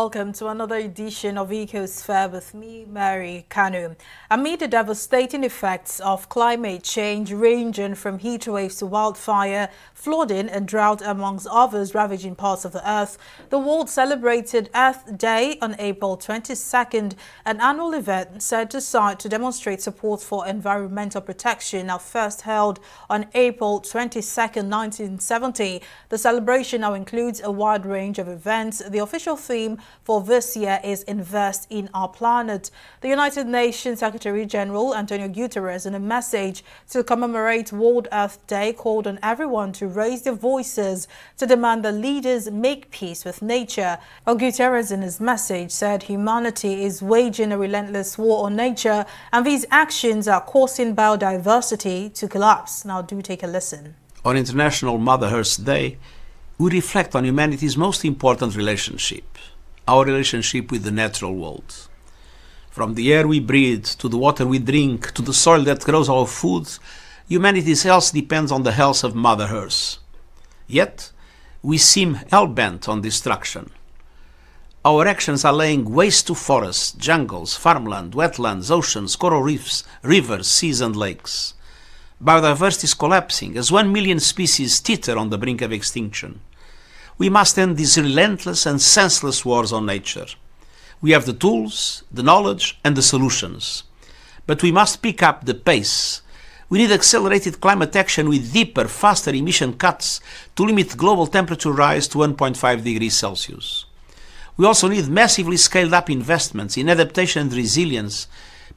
Welcome to another edition of Ecosphere with me, Mary Kanu. Amid the devastating effects of climate change ranging from heat waves to wildfire, flooding and drought amongst others ravaging parts of the earth, the world celebrated Earth Day on April 22nd, an annual event set aside to demonstrate support for environmental protection now first held on April 22nd, 1970. The celebration now includes a wide range of events. The official theme for this year is Invest in Our Planet. The United Nations Secretary General Antonio Guterres, in a message to commemorate World Earth Day, called on everyone to raise their voices to demand that leaders make peace with nature. Well, Guterres, in his message, said humanity is waging a relentless war on nature and these actions are causing biodiversity to collapse. Now, do take a listen. On International Mother Earth Day, we reflect on humanity's most important relationship, our relationship with the natural world. From the air we breathe, to the water we drink, to the soil that grows our food, humanity's health depends on the health of Mother Earth. Yet, we seem hell-bent on destruction. Our actions are laying waste to forests, jungles, farmland, wetlands, oceans, coral reefs, rivers, seas and lakes. Biodiversity is collapsing as one million species teeter on the brink of extinction. We must end these relentless and senseless wars on nature. We have the tools, the knowledge, and the solutions. But we must pick up the pace. We need accelerated climate action with deeper, faster emission cuts to limit global temperature rise to 1.5 degrees Celsius. We also need massively scaled up investments in adaptation and resilience,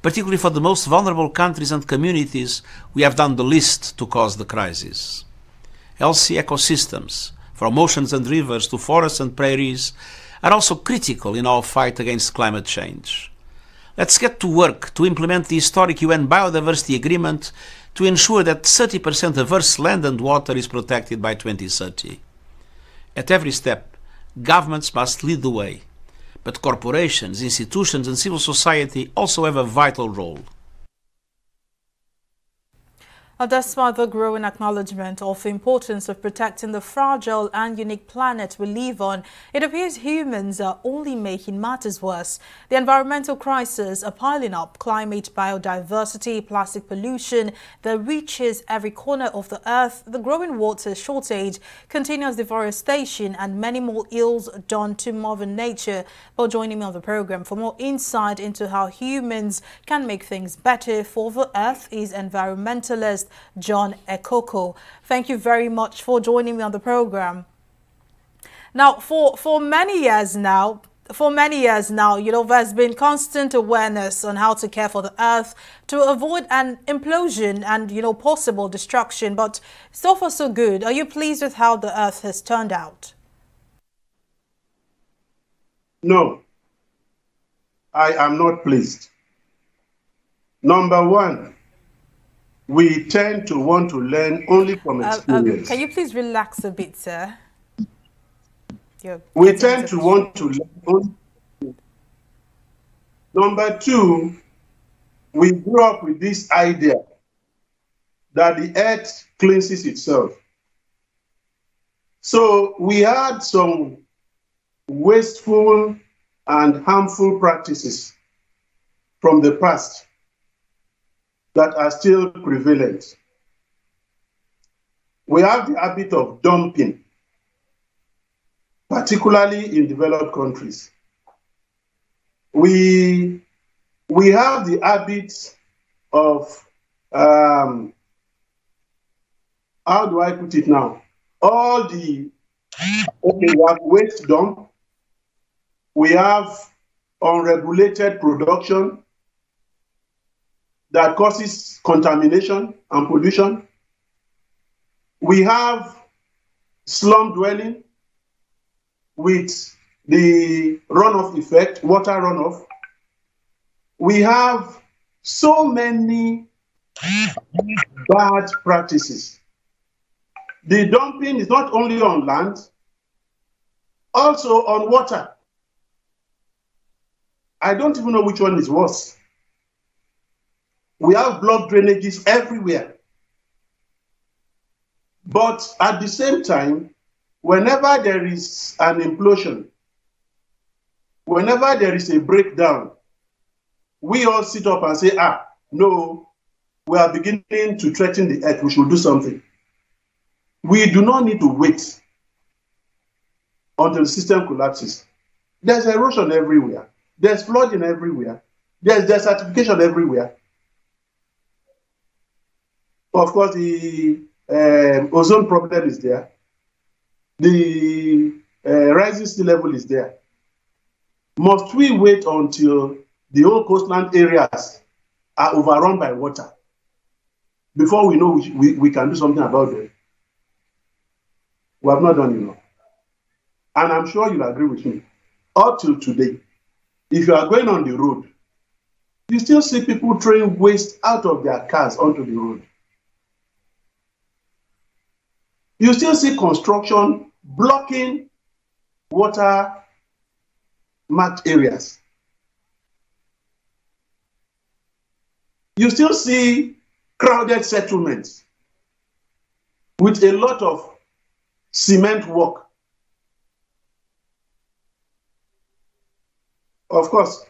particularly for the most vulnerable countries and communities we have done the least to cause the crisis. Healthy ecosystems, from oceans and rivers to forests and prairies, are also critical in our fight against climate change. Let's get to work to implement the historic UN Biodiversity Agreement to ensure that 30% of Earth's land and water is protected by 2030. At every step, governments must lead the way, but corporations, institutions and civil society also have a vital role. Despite the growing acknowledgement of the importance of protecting the fragile and unique planet we live on, it appears humans are only making matters worse. The environmental crisis are piling up, climate, biodiversity, plastic pollution that reaches every corner of the earth, the growing water shortage, continuous deforestation and many more ills done to Mother Nature. But joining me on the program for more insight into how humans can make things better for the earth is environmentalist John Ekoko. Thank you very much for joining me on the program. Now, for, for many years now, for many years now, you know, there's been constant awareness on how to care for the earth to avoid an implosion and, you know, possible destruction. But so far, so good. Are you pleased with how the earth has turned out? No, I am not pleased. Number one, we tend to want to learn only from experience. Uh, um, can you please relax a bit, sir? You're we tend to want to learn only. Number two, we grew up with this idea that the earth cleanses itself. So we had some wasteful and harmful practices from the past that are still prevalent. We have the habit of dumping, particularly in developed countries. We, we have the habit of, um, how do I put it now? All the, okay, we have waste dump, we have unregulated production, that causes contamination and pollution. We have slum dwelling with the runoff effect, water runoff. We have so many bad practices. The dumping is not only on land, also on water. I don't even know which one is worse. We have blood drainages everywhere. But at the same time, whenever there is an implosion, whenever there is a breakdown, we all sit up and say, ah, no, we are beginning to threaten the earth, we should do something. We do not need to wait until the system collapses. There's erosion everywhere. There's flooding everywhere. There's desertification everywhere. Of course, the um, ozone problem is there. The uh, rising sea level is there. Must we wait until the whole coastland areas are overrun by water before we know we, we, we can do something about them? We have not done enough. And I'm sure you'll agree with me. Up till today, if you are going on the road, you still see people throwing waste out of their cars onto the road. You still see construction blocking water marked areas. You still see crowded settlements with a lot of cement work. Of course,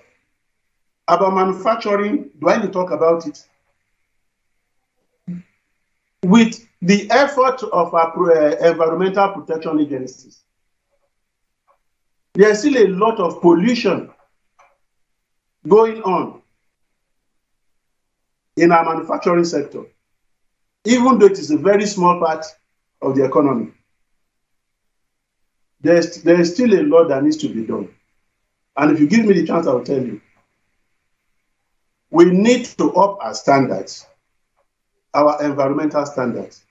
about manufacturing, do I need to talk about it? With the effort of our uh, environmental protection agencies, there's still a lot of pollution going on in our manufacturing sector, even though it is a very small part of the economy. There's, there is still a lot that needs to be done. And if you give me the chance, I will tell you. We need to up our standards, our environmental standards.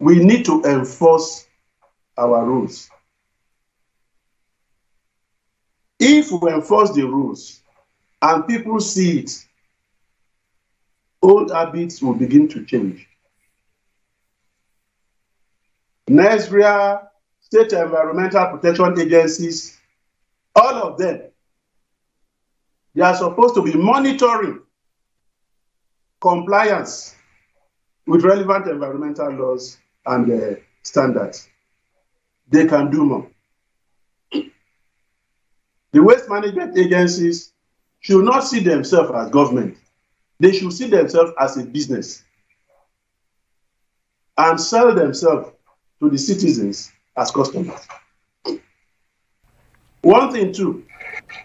We need to enforce our rules. If we enforce the rules and people see it, old habits will begin to change. NESREA, state environmental protection agencies, all of them, they are supposed to be monitoring compliance with relevant environmental laws and uh, standards. They can do more. The waste management agencies should not see themselves as government. They should see themselves as a business and sell themselves to the citizens as customers. One thing too,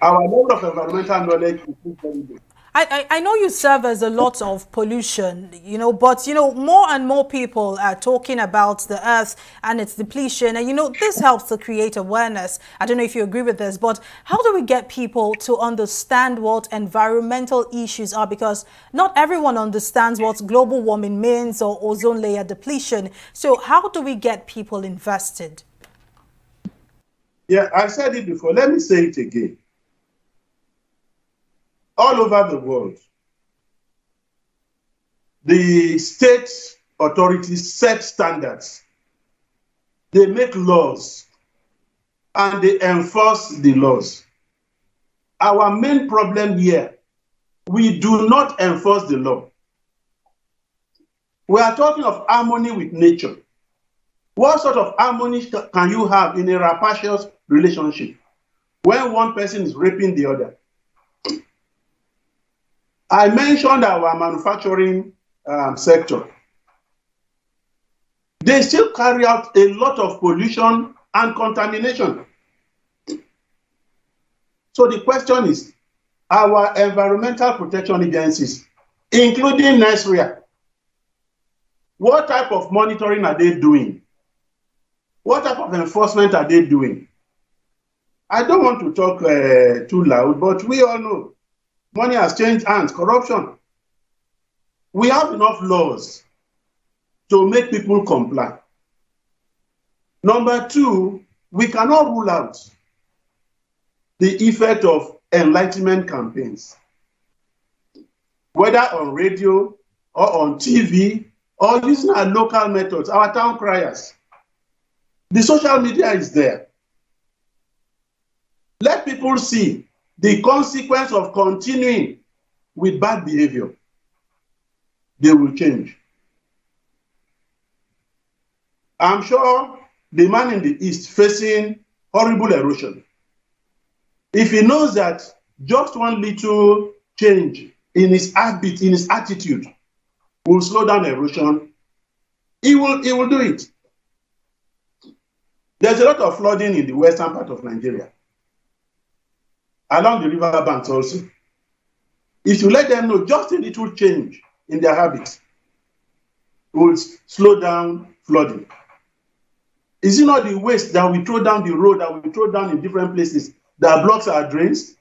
our level of environmental knowledge is very low. I, I, know you serve as a lot of pollution, you know, but, you know, more and more people are talking about the earth and its depletion. And, you know, this helps to create awareness. I don't know if you agree with this, but how do we get people to understand what environmental issues are? Because not everyone understands what global warming means or ozone layer depletion. So how do we get people invested? Yeah, I said it before. Let me say it again all over the world, the state authorities set standards, they make laws, and they enforce the laws. Our main problem here, we do not enforce the law. We are talking of harmony with nature. What sort of harmony can you have in a rapacious relationship when one person is raping the other? I mentioned our manufacturing um, sector. They still carry out a lot of pollution and contamination. So the question is, our environmental protection agencies, including NESREA, what type of monitoring are they doing? What type of enforcement are they doing? I don't want to talk uh, too loud, but we all know Money has changed hands, corruption. We have enough laws to make people comply. Number two, we cannot rule out the effect of enlightenment campaigns, whether on radio or on TV or using our local methods, our town criers. The social media is there. Let people see the consequence of continuing with bad behavior, they will change. I'm sure the man in the east facing horrible erosion if he knows that just one little change in his habit, in his attitude, will slow down erosion, he will, he will do it. There's a lot of flooding in the western part of Nigeria, along the river banks also. If you let them know just a little change in their habits, will slow down flooding. Is it not the waste that we throw down the road that we throw down in different places that blocks our drains?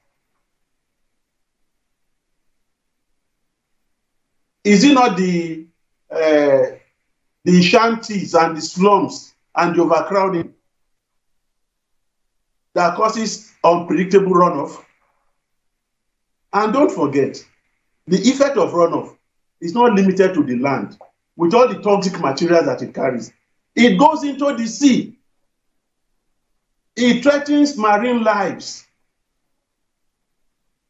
Is it not the uh, the shanties and the slums and the overcrowding that causes unpredictable runoff? And don't forget, the effect of runoff is not limited to the land with all the toxic materials that it carries. It goes into the sea. It threatens marine lives.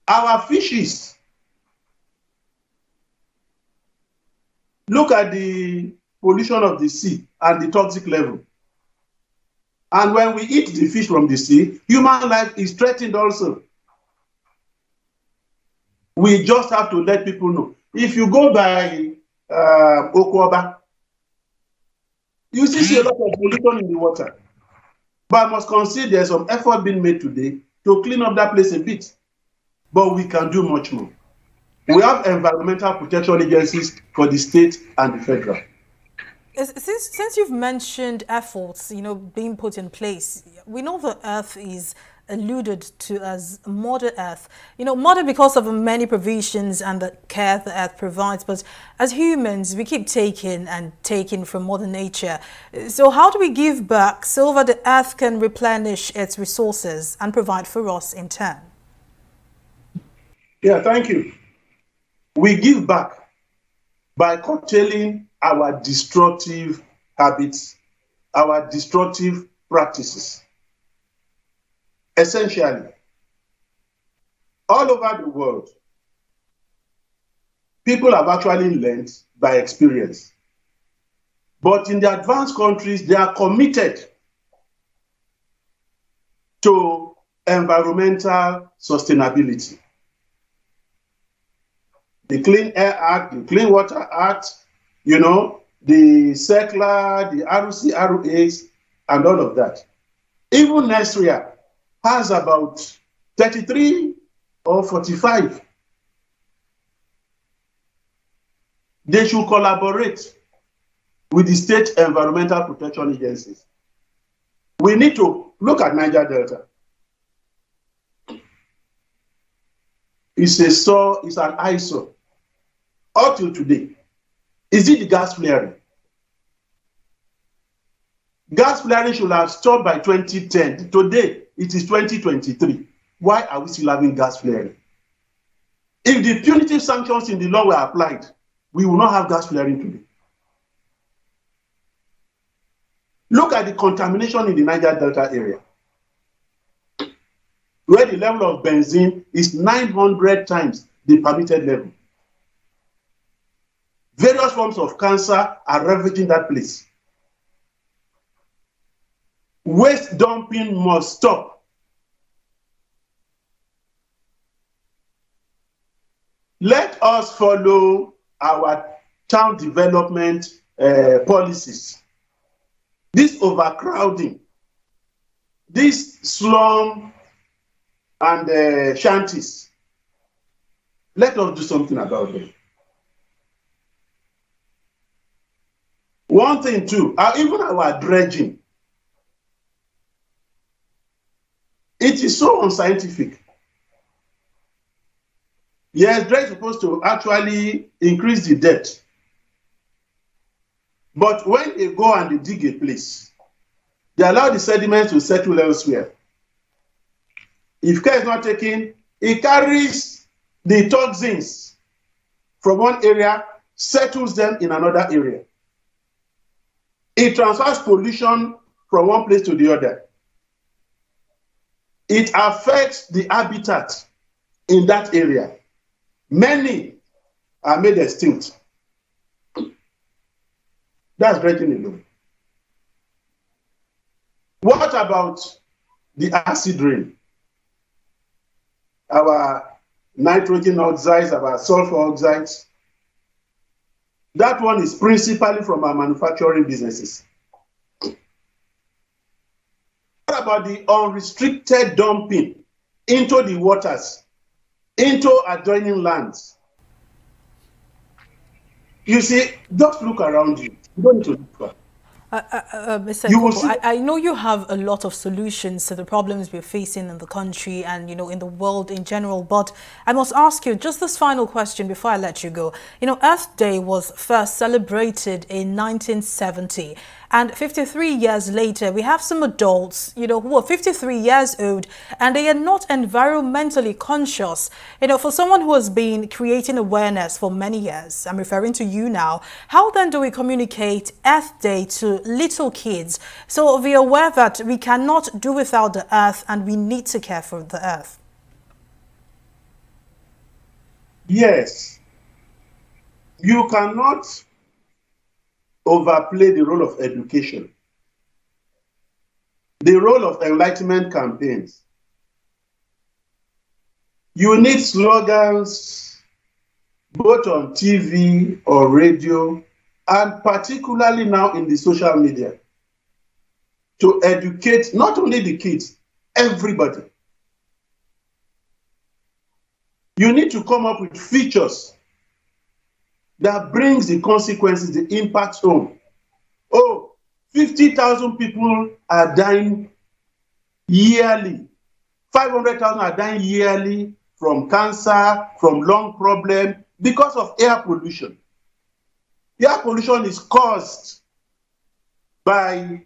Our fishes. Look at the pollution of the sea and the toxic level. And when we eat the fish from the sea, human life is threatened also. We just have to let people know. If you go by uh, Okoba, you see, a lot of pollution in the water. But I must concede there's some effort being made today to clean up that place a bit. But we can do much more. We have environmental protection agencies for the state and the federal. Since, since you've mentioned efforts, you know, being put in place, we know the earth is alluded to as Mother Earth. You know, Mother because of the many provisions and the care the Earth provides, but as humans, we keep taking and taking from Mother Nature. So how do we give back so that the Earth can replenish its resources and provide for us in turn? Yeah, thank you. We give back by curtailing our destructive habits, our destructive practices essentially, all over the world, people have actually learned by experience. But in the advanced countries, they are committed to environmental sustainability. The Clean Air Act, the Clean Water Act, you know, the CERCLA, the RC, ROAs, and all of that. Even Nigeria has about 33 or 45. They should collaborate with the state environmental protection agencies. We need to look at Niger Delta. It's a so it's an ISO. Up till today, is it gas flaring? Gas flaring should have stopped by 2010. Today, it is 2023. Why are we still having gas flaring? If the punitive sanctions in the law were applied, we will not have gas flaring today. Look at the contamination in the Niger Delta area, where the level of benzene is 900 times the permitted level. Various forms of cancer are ravaging that place. Waste dumping must stop. Let us follow our town development uh, policies. This overcrowding, this slum and uh, shanties, let us do something about them. One thing too, uh, even our dredging, It is so unscientific. Yes, dredge is supposed to actually increase the depth. But when they go and they dig a place, they allow the sediments to settle elsewhere. If care is not taken, it carries the toxins from one area, settles them in another area. It transfers pollution from one place to the other it affects the habitat in that area. Many are made extinct. That's breaking the law. What about the acid rain? our nitrogen oxides, our sulfur oxides. That one is principally from our manufacturing businesses. What about the unrestricted dumping into the waters, into adjoining lands? You see, just look around you. You don't need to look far. Uh, uh, uh, Mr. You I, I, know you have a lot of solutions to the problems we're facing in the country and you know in the world in general, but I must ask you just this final question before I let you go. You know, Earth Day was first celebrated in 1970, and 53 years later, we have some adults, you know, who are 53 years old and they are not environmentally conscious. You know, for someone who has been creating awareness for many years, I'm referring to you now, how then do we communicate Earth Day to little kids so we are aware that we cannot do without the earth and we need to care for the earth? Yes. You cannot overplay the role of education, the role of enlightenment campaigns. You need slogans both on TV or radio, and particularly now in the social media, to educate not only the kids, everybody. You need to come up with features that brings the consequences, the impact home. Oh, 50,000 people are dying yearly. 500,000 are dying yearly from cancer, from lung problem, because of air pollution. Air pollution is caused by,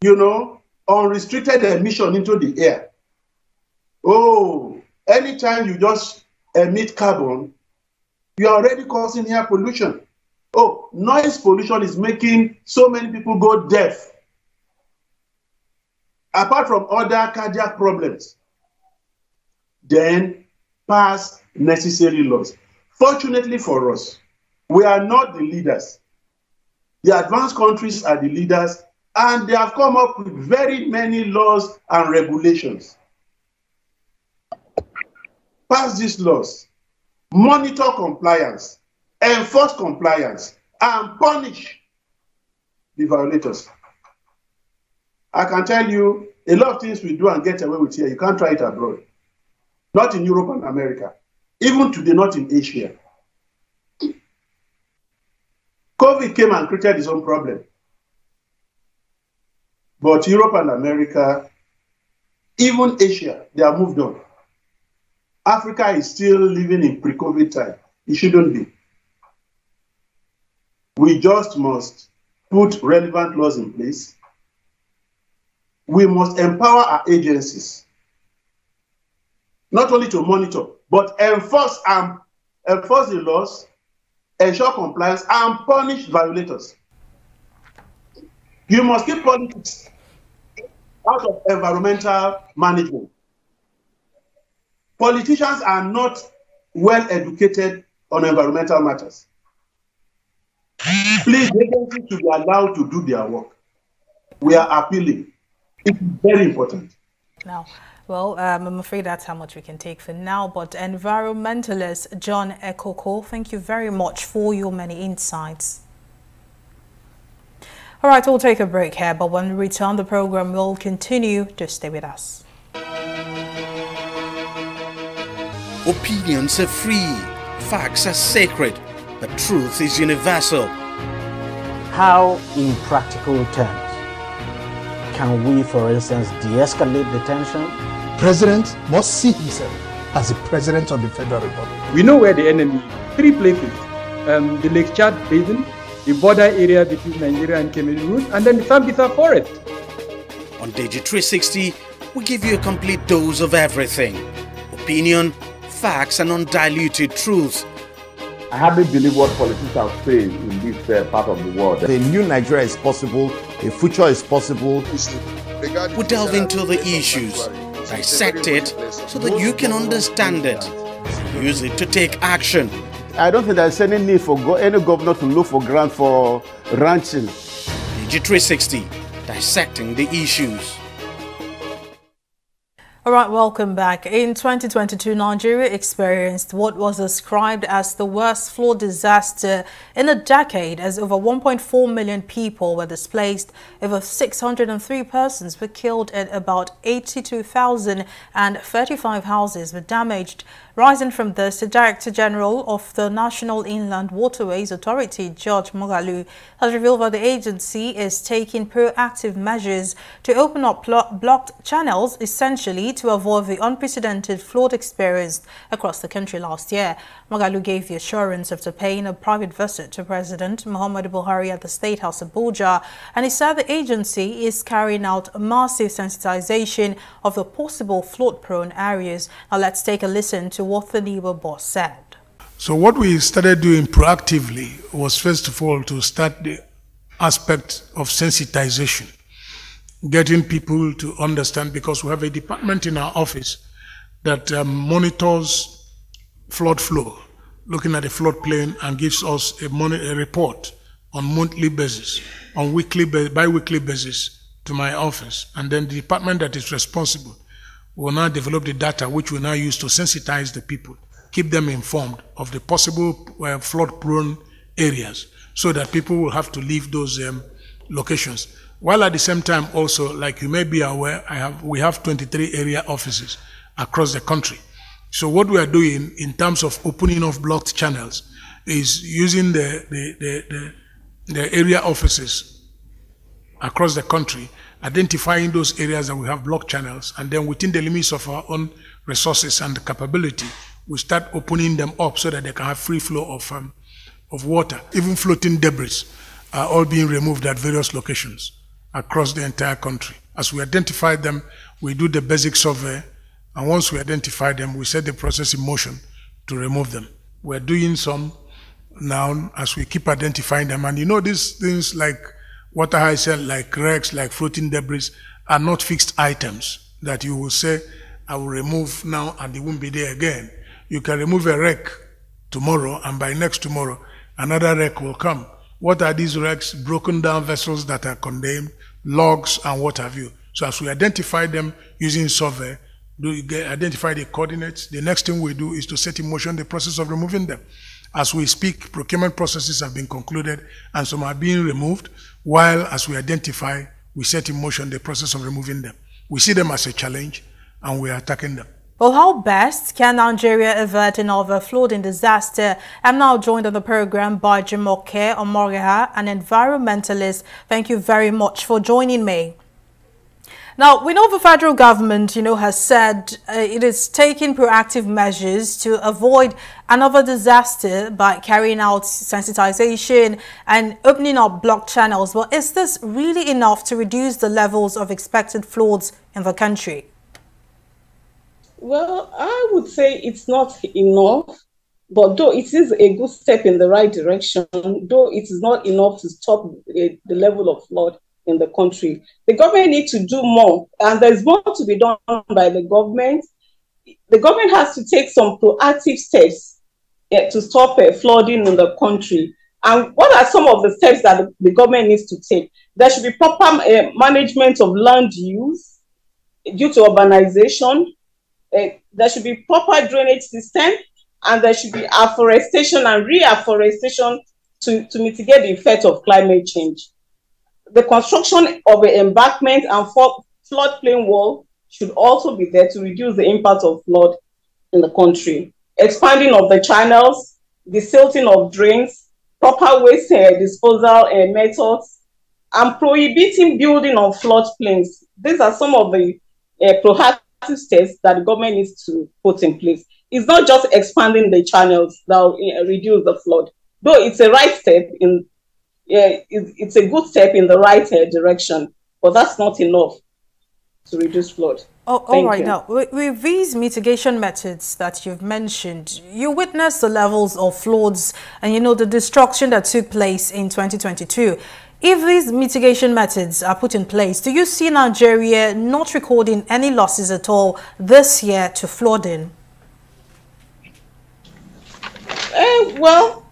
you know, unrestricted emission into the air. Oh, anytime you just emit carbon, you are already causing air pollution. Oh, noise pollution is making so many people go deaf. Apart from other cardiac problems, then pass necessary laws. Fortunately for us, we are not the leaders. The advanced countries are the leaders, and they have come up with very many laws and regulations. Pass these laws monitor compliance, enforce compliance, and punish the violators. I can tell you a lot of things we do and get away with here, you can't try it abroad. Not in Europe and America. Even today, not in Asia. COVID came and created its own problem. But Europe and America, even Asia, they are moved on. Africa is still living in pre-COVID time. It shouldn't be. We just must put relevant laws in place. We must empower our agencies, not only to monitor, but enforce and enforce the laws, ensure compliance, and punish violators. You must keep politics out of environmental management. Politicians are not well educated on environmental matters. Please, agencies should be allowed to do their work. We are appealing. It's very important. Now, well, um, I'm afraid that's how much we can take for now. But environmentalist John Ekoko, thank you very much for your many insights. All right, we'll take a break here, but when we return, the program will continue. Just stay with us. Opinions are free, facts are sacred, but truth is universal. How, in practical terms, can we, for instance, de-escalate the tension? President must see himself as the President of the Federal Republic. We know where the enemy is. Three places. Um, the Lake Chad Basin, the border area between Nigeria and Cameroon, and then the Sambisa Forest. On Deji 360, we give you a complete dose of everything. Opinion, facts and undiluted truth. I hardly believe what politicians are saying in this uh, part of the world. A new Nigeria is possible, a future is possible. We delve into the issues, dissect it so that you can understand it, use it to take action. I don't think there's any need for go any governor to look for grant for ranching. Deji 360, dissecting the issues. All right, welcome back. In 2022, Nigeria experienced what was described as the worst flood disaster in a decade as over 1.4 million people were displaced, over 603 persons were killed and about 82,035 houses were damaged. Rising from this, the Director General of the National Inland Waterways Authority, George Moghalu, has revealed that the agency is taking proactive measures to open up blocked channels, essentially to avoid the unprecedented flood experienced across the country last year. Moghalu gave the assurance after paying a private visit to President Muhammadu Buhari at the State House of Abuja, and he said the agency is carrying out a massive sensitization of the possible flood-prone areas. Now let's take a listen to what the NIWA boss said. So what we started doing proactively was first of all to start the aspect of sensitization, getting people to understand because we have a department in our office that um, monitors flood flow, looking at the floodplain and gives us a, a report on monthly basis, on weekly, bi-weekly basis to my office. And then the department that is responsible will now develop the data which we now use to sensitize the people, keep them informed of the possible uh, flood-prone areas so that people will have to leave those um, locations. While at the same time also, like you may be aware, I have, we have 23 area offices across the country. So what we are doing in terms of opening of blocked channels is using the, the, the, the, the area offices across the country identifying those areas that we have blocked channels, and then within the limits of our own resources and capability, we start opening them up so that they can have free flow of, um, of water. Even floating debris are all being removed at various locations across the entire country. As we identify them, we do the basic survey, and once we identify them, we set the process in motion to remove them. We're doing some now as we keep identifying them. And you know, these things like water hyacinth, like wrecks, like floating debris, are not fixed items that you will say, I will remove now and it won't be there again. You can remove a wreck tomorrow, and by next tomorrow, another wreck will come. What are these wrecks? Broken down vessels that are condemned, logs, and what have you. So as we identify them using survey, do identify the coordinates, the next thing we do is to set in motion the process of removing them. As we speak, procurement processes have been concluded and some are being removed, while as we identify, we set in motion the process of removing them. We see them as a challenge and we are attacking them. Well, how best can Nigeria avert another flooding disaster? I'm now joined on the program by Jumoke Omoriha, an environmentalist. Thank you very much for joining me. Now, we know the federal government, you know, has said uh, it is taking proactive measures to avoid another disaster by carrying out sensitization and opening up block channels. But is this really enough to reduce the levels of expected floods in the country? Well, I would say it's not enough, but though it is a good step in the right direction, though it is not enough to stop the, the level of flood in the country. The government needs to do more, and there's more to be done by the government. The government has to take some proactive steps uh, to stop uh, flooding in the country. And what are some of the steps that the, the government needs to take? There should be proper uh, management of land use due to urbanization. there should be proper drainage system, and there should be afforestation and reforestation to, to mitigate the effect of climate change the construction of an embankment and floodplain wall should also be there to reduce the impact of flood in the country. Expanding of the channels, the silting of drains, proper waste uh, disposal uh, methods, and prohibiting building on floodplains. These are some of the uh, proactive steps that the government needs to put in place. It's not just expanding the channels that will reduce the flood, though it's a right step in yeah, it's a good step in the right uh, direction, but that's not enough to reduce flood. Oh, all right. You. Now, with, with, these mitigation methods that you've mentioned, you witnessed the levels of floods and, you know, the destruction that took place in 2022. If these mitigation methods are put in place, do you see Nigeria not recording any losses at all this year to flooding? Uh, well,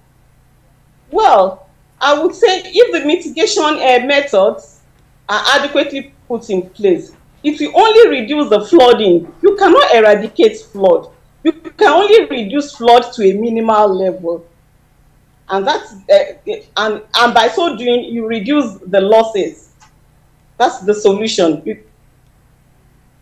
well, I would say if the mitigation uh, methods are adequately put in place, it will only reduce the flooding. You you cannot eradicate flood. You can only reduce flood to a minimal level. And that's uh, and and by so doing, you reduce the losses. That's the solution. You,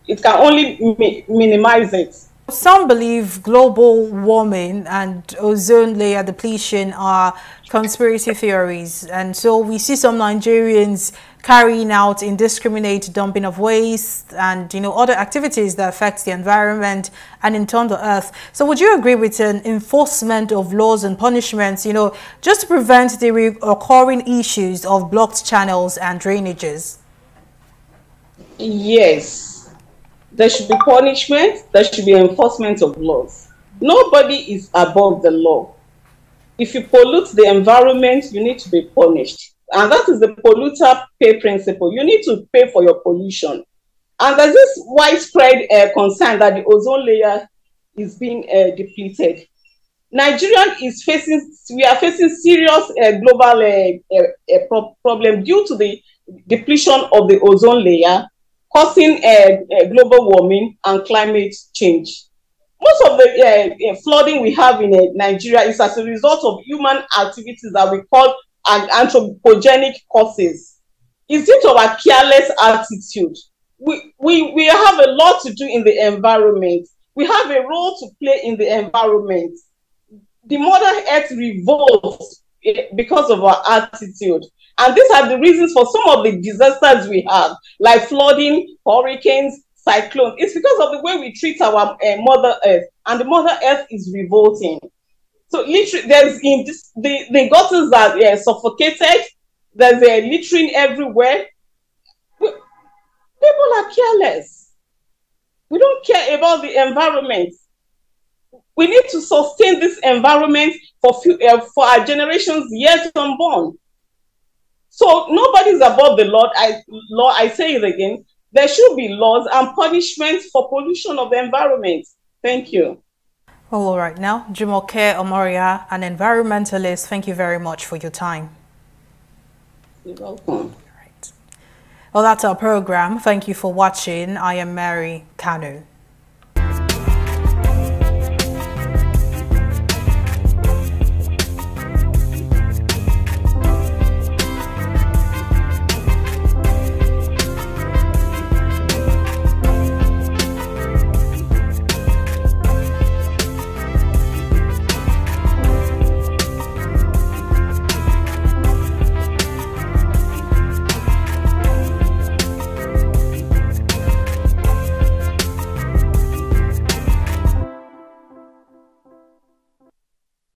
it can only mi minimize it. Some believe global warming and ozone layer depletion are conspiracy theories. And so we see some Nigerians carrying out indiscriminate dumping of waste and you know other activities that affect the environment and in turn the earth. So would you agree with an enforcement of laws and punishments, you know, just to prevent the recurring issues of blocked channels and drainages? Yes there should be punishment, there should be enforcement of laws. Nobody is above the law. If you pollute the environment, you need to be punished. And that is the polluter pay principle. You need to pay for your pollution. And there's this widespread uh, concern that the ozone layer is being uh, depleted. Nigeria is facing, we are facing serious uh, global uh, uh, uh, pro problem due to the depletion of the ozone layer causing uh, uh, global warming and climate change. Most of the uh, flooding we have in Nigeria is as a result of human activities that we call an anthropogenic causes. It's due to our careless attitude. We, we, we have a lot to do in the environment. We have a role to play in the environment. The Mother Earth revolves because of our attitude. And these are the reasons for some of the disasters we have, like flooding, hurricanes, cyclones. It's because of the way we treat our uh, Mother Earth, and the Mother Earth is revolting. So literally, there's in this, the the gutters are uh, suffocated. There's a uh, littering everywhere. People are careless. We don't care about the environment. We need to sustain this environment for few, uh, for our generations yet unborn. So nobody's above the law. I law. I say it again. There should be laws and punishments for pollution of the environment. Thank you. Well, all right now, Jumoke Omoria, an environmentalist. Thank you very much for your time. You're welcome. All right. Well, that's our program. Thank you for watching. I am Mary Kanu.